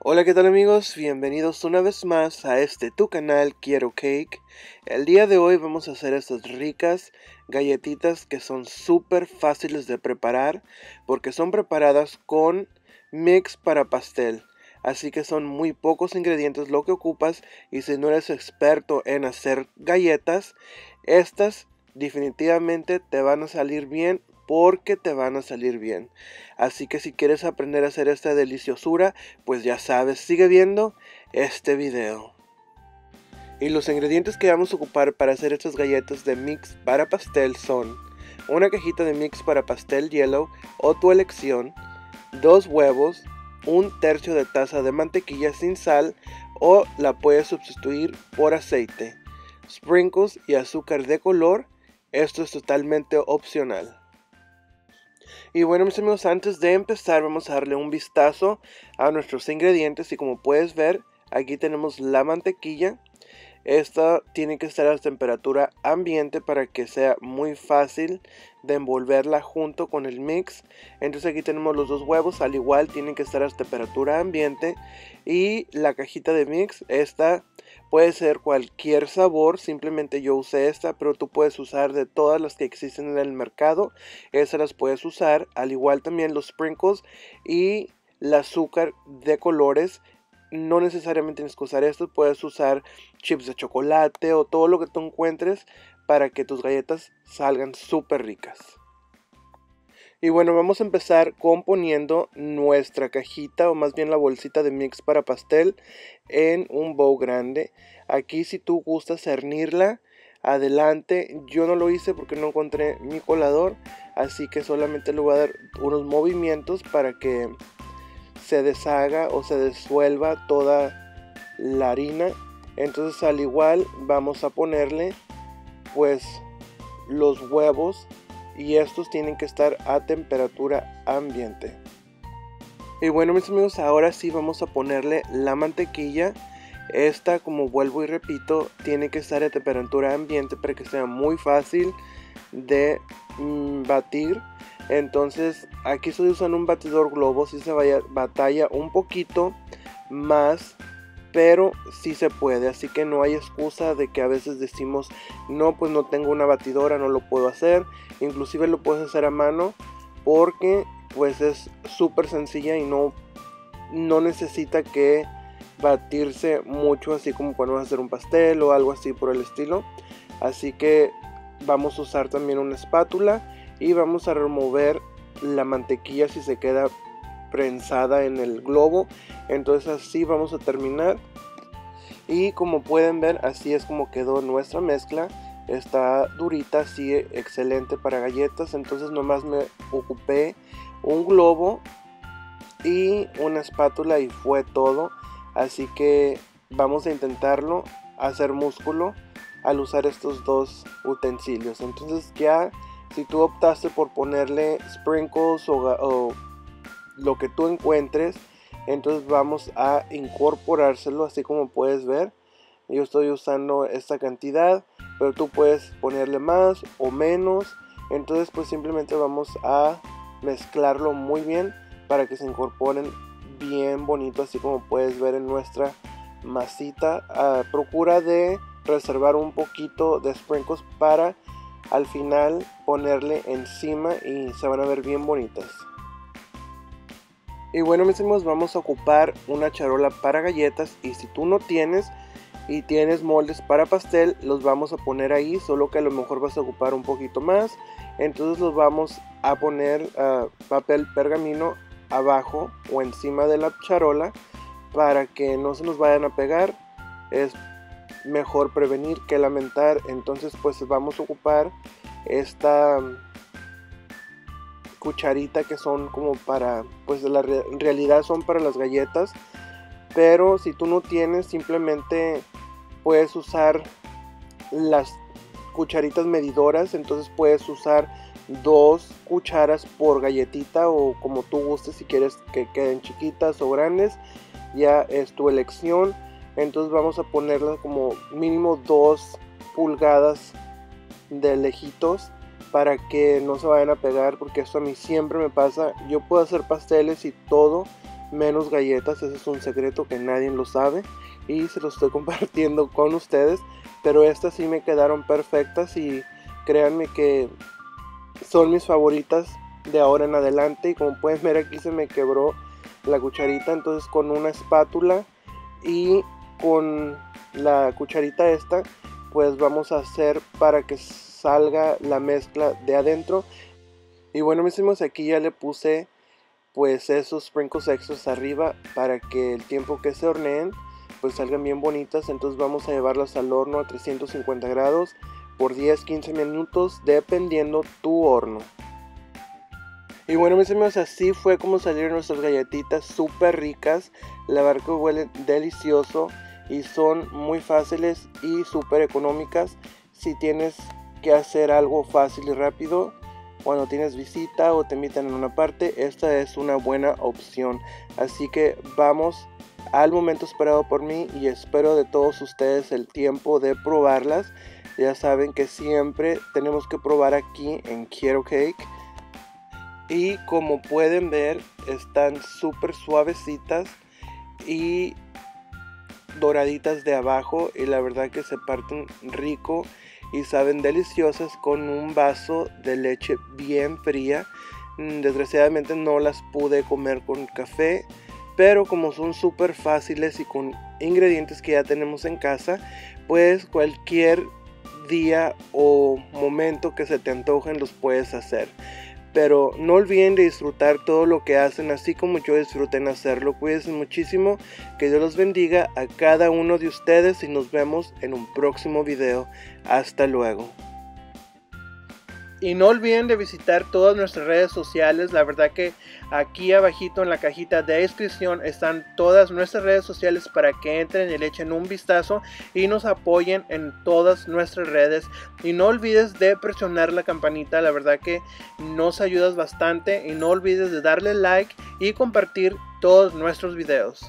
Hola, ¿qué tal amigos? Bienvenidos una vez más a este tu canal Quiero Cake. El día de hoy vamos a hacer estas ricas galletitas que son súper fáciles de preparar porque son preparadas con mix para pastel. Así que son muy pocos ingredientes lo que ocupas y si no eres experto en hacer galletas, estas definitivamente te van a salir bien porque te van a salir bien. Así que si quieres aprender a hacer esta deliciosura, pues ya sabes, sigue viendo este video. Y los ingredientes que vamos a ocupar para hacer estas galletas de mix para pastel son una cajita de mix para pastel yellow o tu elección, dos huevos, un tercio de taza de mantequilla sin sal o la puedes sustituir por aceite, sprinkles y azúcar de color, esto es totalmente opcional. Y bueno mis amigos, antes de empezar vamos a darle un vistazo a nuestros ingredientes y como puedes ver, aquí tenemos la mantequilla. Esta tiene que estar a temperatura ambiente para que sea muy fácil de envolverla junto con el mix. Entonces aquí tenemos los dos huevos, al igual tienen que estar a temperatura ambiente. Y la cajita de mix, esta Puede ser cualquier sabor, simplemente yo usé esta, pero tú puedes usar de todas las que existen en el mercado. Esas las puedes usar, al igual también los sprinkles y el azúcar de colores. No necesariamente tienes que usar esto, puedes usar chips de chocolate o todo lo que tú encuentres para que tus galletas salgan súper ricas. Y bueno, vamos a empezar componiendo nuestra cajita o más bien la bolsita de mix para pastel en un bowl grande. Aquí si tú gustas cernirla, adelante. Yo no lo hice porque no encontré mi colador, así que solamente le voy a dar unos movimientos para que se deshaga o se disuelva toda la harina. Entonces al igual vamos a ponerle pues los huevos y estos tienen que estar a temperatura ambiente. Y bueno mis amigos, ahora sí vamos a ponerle la mantequilla. Esta, como vuelvo y repito, tiene que estar a temperatura ambiente para que sea muy fácil de mm, batir. Entonces aquí estoy usando un batidor globo, si se vaya, batalla un poquito más pero sí se puede, así que no hay excusa de que a veces decimos, no, pues no tengo una batidora, no lo puedo hacer, inclusive lo puedes hacer a mano porque pues es súper sencilla y no, no necesita que batirse mucho así como cuando vas a hacer un pastel o algo así por el estilo, así que vamos a usar también una espátula y vamos a remover la mantequilla si se queda en el globo. Entonces así vamos a terminar. Y como pueden ver así es como quedó nuestra mezcla. Está durita así excelente para galletas. Entonces nomás me ocupé un globo y una espátula y fue todo. Así que vamos a intentarlo hacer músculo al usar estos dos utensilios. Entonces ya si tú optaste por ponerle sprinkles o lo que tú encuentres entonces vamos a incorporárselo así como puedes ver. Yo estoy usando esta cantidad pero tú puedes ponerle más o menos. Entonces pues simplemente vamos a mezclarlo muy bien para que se incorporen bien bonito así como puedes ver en nuestra masita. Ah, procura de reservar un poquito de sprinkles para al final ponerle encima y se van a ver bien bonitas y bueno mis amigos, vamos a ocupar una charola para galletas y si tú no tienes y tienes moldes para pastel, los vamos a poner ahí, solo que a lo mejor vas a ocupar un poquito más. Entonces los vamos a poner ah, papel pergamino abajo o encima de la charola para que no se nos vayan a pegar. Es mejor prevenir que lamentar. Entonces pues vamos a ocupar esta cucharita que son como para, pues la realidad son para las galletas. Pero si tú no tienes, simplemente puedes usar las cucharitas medidoras. Entonces puedes usar dos cucharas por galletita o como tú gustes si quieres que queden chiquitas o grandes. Ya es tu elección. Entonces vamos a ponerla como mínimo dos pulgadas de lejitos para que no se vayan a pegar porque esto a mí siempre me pasa. Yo puedo hacer pasteles y todo menos galletas. Ese es un secreto que nadie lo sabe y se lo estoy compartiendo con ustedes. Pero estas sí me quedaron perfectas y créanme que son mis favoritas de ahora en adelante. Y como pueden ver aquí se me quebró la cucharita. Entonces con una espátula y con la cucharita esta pues vamos a hacer para que salga la mezcla de adentro. Y bueno mis amigos aquí ya le puse pues esos sprinkles extras arriba para que el tiempo que se horneen pues salgan bien bonitas. Entonces vamos a llevarlas al horno a 350 grados por 10-15 minutos dependiendo tu horno. Y bueno mis amigos así fue como salieron nuestras galletitas súper ricas. La barca huele delicioso y son muy fáciles y súper económicas. Si tienes que hacer algo fácil y rápido cuando tienes visita o te invitan en una parte esta es una buena opción. Así que vamos al momento esperado por mí y espero de todos ustedes el tiempo de probarlas. Ya saben que siempre tenemos que probar aquí en Quiero Cake. Y como pueden ver están súper suavecitas y doraditas de abajo y la verdad que se parten rico y saben deliciosas con un vaso de leche bien fría. Mm, desgraciadamente no las pude comer con café, pero como son súper fáciles y con ingredientes que ya tenemos en casa, pues cualquier día o momento que se te antojen los puedes hacer. Pero no olviden de disfrutar todo lo que hacen, así como yo disfruté en hacerlo. Cuídense muchísimo, que Dios los bendiga a cada uno de ustedes y nos vemos en un próximo video. Hasta luego. Y no olviden de visitar todas nuestras redes sociales. La verdad que aquí abajito en la cajita de descripción están todas nuestras redes sociales para que entren y le echen un vistazo y nos apoyen en todas nuestras redes. Y no olvides de presionar la campanita. La verdad que nos ayudas bastante. Y no olvides de darle like y compartir todos nuestros videos.